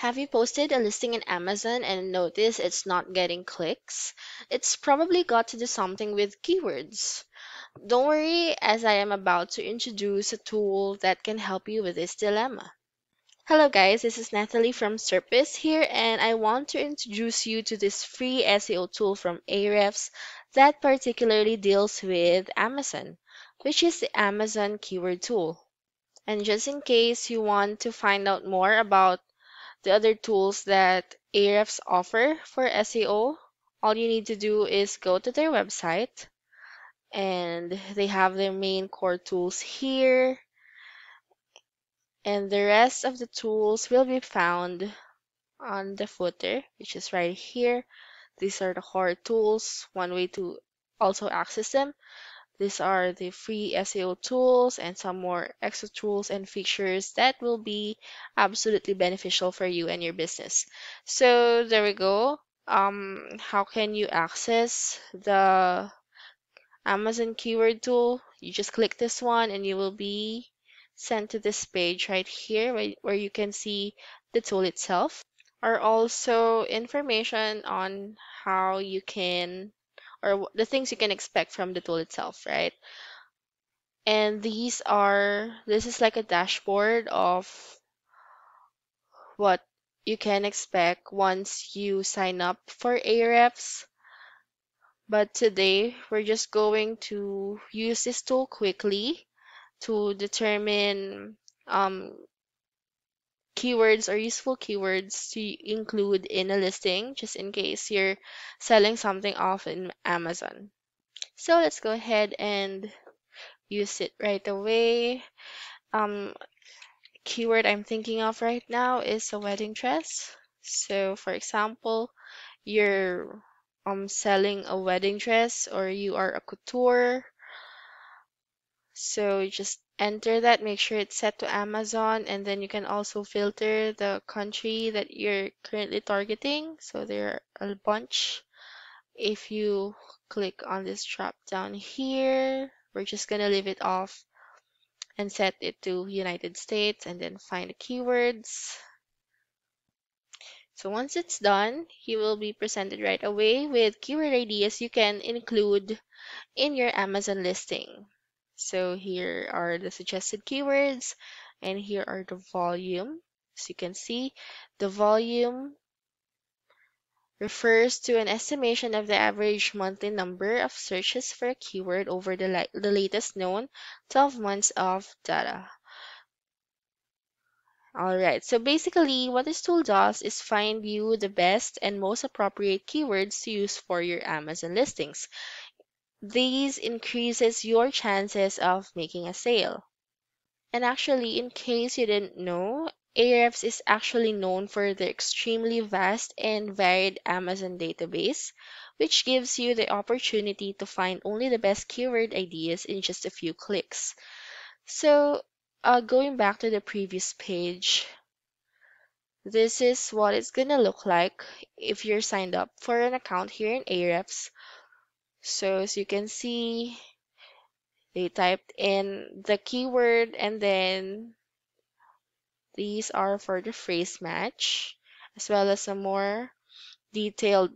Have you posted a listing in Amazon and noticed it's not getting clicks? It's probably got to do something with keywords. Don't worry, as I am about to introduce a tool that can help you with this dilemma. Hello, guys, this is Natalie from Serpwizz here, and I want to introduce you to this free SEO tool from Ahrefs that particularly deals with Amazon, which is the Amazon Keyword Tool. And just in case you want to find out more about the other tools that Ahrefs offer for SEO, all you need to do is go to their website and they have their main core tools here and the rest of the tools will be found on the footer which is right here. These are the core tools one way to also access them these are the free SEO tools and some more extra tools and features that will be absolutely beneficial for you and your business. So there we go. Um, how can you access the Amazon keyword tool? You just click this one and you will be sent to this page right here where, you can see the tool itself or also information on how you can or the things you can expect from the tool itself, right? And these are, this is like a dashboard of what you can expect once you sign up for Ahrefs. But today we're just going to use this tool quickly to determine um, keywords or useful keywords to include in a listing just in case you're selling something off in Amazon. So let's go ahead and use it right away. Um, keyword I'm thinking of right now is a wedding dress. So for example, you're um selling a wedding dress or you are a couture. So just enter that, make sure it's set to Amazon, and then you can also filter the country that you're currently targeting. So there are a bunch. If you click on this drop down here, we're just gonna leave it off and set it to United States and then find the keywords. So once it's done, you will be presented right away with keyword ideas you can include in your Amazon listing. So here are the suggested keywords and here are the volume. As you can see, the volume refers to an estimation of the average monthly number of searches for a keyword over the, the latest known 12 months of data. Alright, so basically what this tool does is find you the best and most appropriate keywords to use for your Amazon listings. These increases your chances of making a sale. And actually, in case you didn't know, Ahrefs is actually known for their extremely vast and varied Amazon database, which gives you the opportunity to find only the best keyword ideas in just a few clicks. So, uh, going back to the previous page, this is what it's gonna look like if you're signed up for an account here in Ahrefs. So as you can see, they typed in the keyword and then these are for the phrase match as well as some more detailed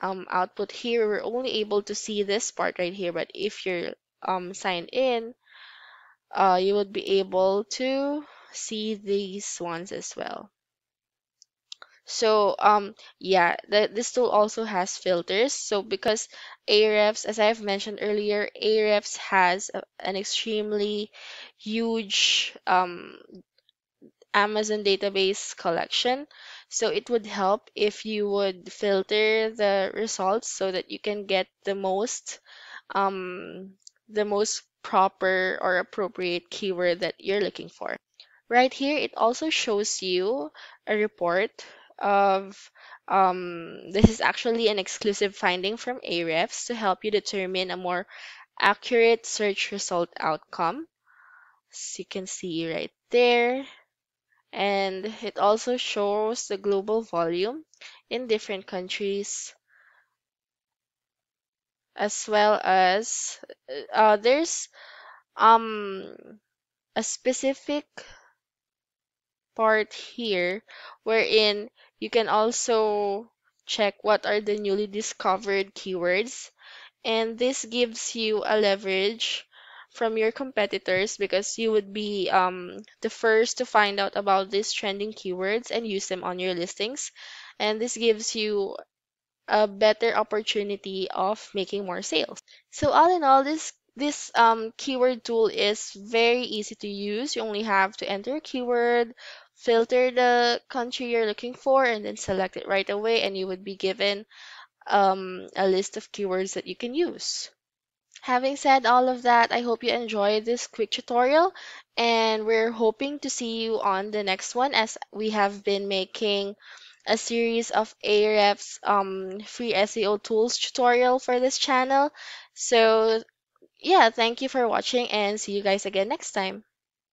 um, output here. We're only able to see this part right here, but if you're um, signed in, uh, you would be able to see these ones as well. So um yeah, the, this tool also has filters. So because Ahrefs, as I've mentioned earlier, Ahrefs has a, an extremely huge um Amazon database collection. So it would help if you would filter the results so that you can get the most um the most proper or appropriate keyword that you're looking for. Right here, it also shows you a report of um, this is actually an exclusive finding from Ahrefs to help you determine a more accurate search result outcome. As you can see right there. And it also shows the global volume in different countries as well as uh, there's um a specific part here wherein you can also check what are the newly discovered keywords. And this gives you a leverage from your competitors because you would be um, the first to find out about these trending keywords and use them on your listings. And this gives you a better opportunity of making more sales. So all in all this this um, keyword tool is very easy to use you only have to enter a keyword filter the country you're looking for and then select it right away and you would be given um, a list of keywords that you can use. Having said all of that, I hope you enjoyed this quick tutorial and we're hoping to see you on the next one as we have been making a series of Ahrefs um, free SEO tools tutorial for this channel. So yeah, thank you for watching and see you guys again next time.